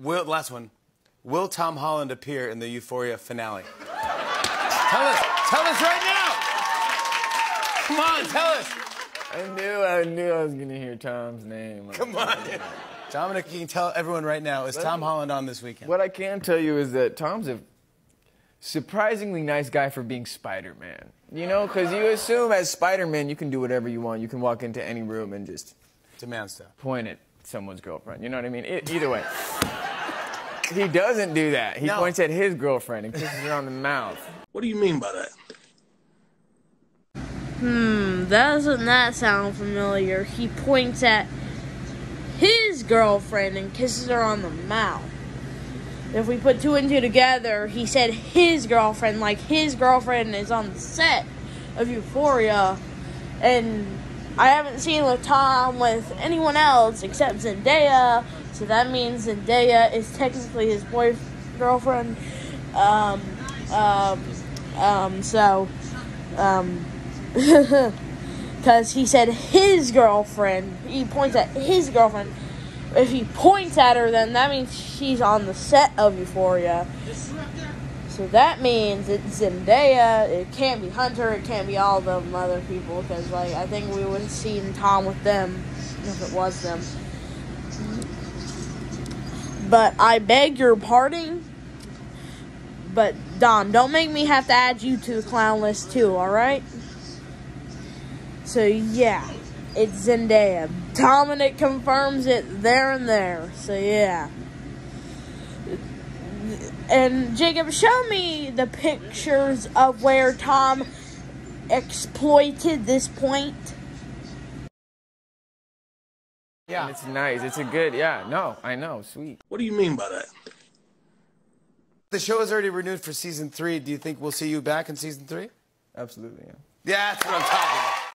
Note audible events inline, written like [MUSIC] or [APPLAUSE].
Will, last one. Will Tom Holland appear in the Euphoria finale? tell us. Tell us right now. Come on, tell us. I knew, I knew I was gonna hear Tom's name. Come on. Dominic, you can tell everyone right now, is Tom Holland on this weekend? What I can tell you is that Tom's a surprisingly nice guy for being Spider-Man. You know, because you assume as Spider-Man you can do whatever you want. You can walk into any room and just Demand stuff. point at someone's girlfriend. You know what I mean? It, either way. He doesn't do that. He No. points at his girlfriend and kisses her on the mouth. What do you mean by that? Hmm, doesn't that sound familiar? He points at his girlfriend and kisses her on the mouth. If we put two and two together, he said his girlfriend, like his girlfriend is on the set of Euphoria, and I haven't seen with Tom with anyone else except Zendaya, so that means Zendaya is technically his boy girlfriend. Um, um, um, so, um, [LAUGHS] because he said his girlfriend. He points at his girlfriend. If he points at her, then that means she's on the set of Euphoria. So that means it's Zendaya. It can't be Hunter. It can't be all them other people because, like, I think we would have seen Tom with them if it was them. But I beg your pardon. But Dom, don't make me have to add you to the clown list too. All right? So yeah, it's Zendaya. Dominic confirms it there and there. So yeah. And Jacob, show me the pictures of where Tom exploited this point. And it's nice. It's a good, yeah, no, I know, sweet. What do you mean by that? The show is already renewed for season three. Do you think we'll see you back in season three? Absolutely, yeah. Yeah, that's what I'm talking about.